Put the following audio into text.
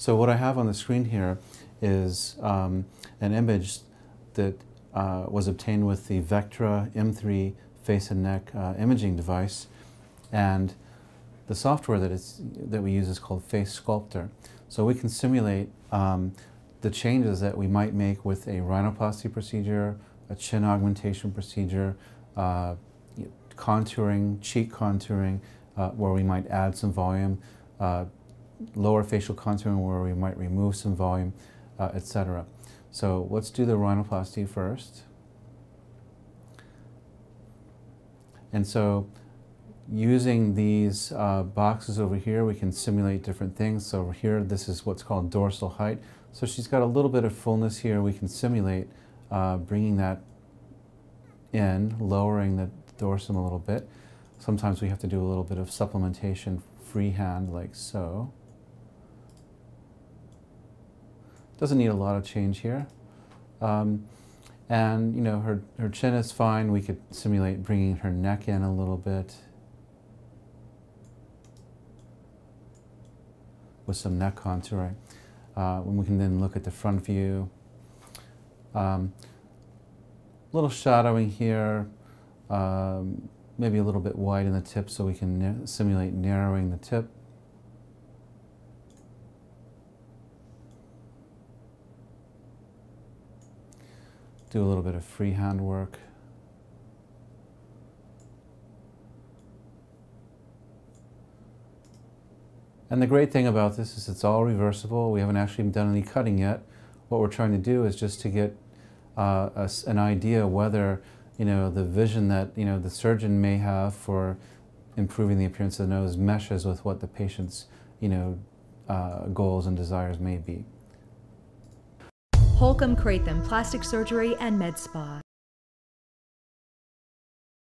So what I have on the screen here is um, an image that uh, was obtained with the Vectra M3 face and neck uh, imaging device. And the software that, it's, that we use is called Face Sculptor. So we can simulate um, the changes that we might make with a rhinoplasty procedure, a chin augmentation procedure, uh, contouring, cheek contouring, uh, where we might add some volume, uh, lower facial contouring where we might remove some volume, uh, etc. So let's do the rhinoplasty first. And so using these uh, boxes over here, we can simulate different things. So over here, this is what's called dorsal height. So she's got a little bit of fullness here. We can simulate uh, bringing that in, lowering the dorsum a little bit. Sometimes we have to do a little bit of supplementation freehand like so. Doesn't need a lot of change here. Um, and you know, her, her chin is fine. We could simulate bringing her neck in a little bit with some neck contouring. Uh, we can then look at the front view. Um, little shadowing here, um, maybe a little bit wide in the tip so we can simulate narrowing the tip. Do a little bit of freehand work. And the great thing about this is it's all reversible. We haven't actually done any cutting yet. What we're trying to do is just to get uh, a, an idea whether you know the vision that you know the surgeon may have for improving the appearance of the nose meshes with what the patient's you know uh, goals and desires may be. Holcomb Kreithen Plastic Surgery and Med Spa.